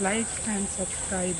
like and subscribe.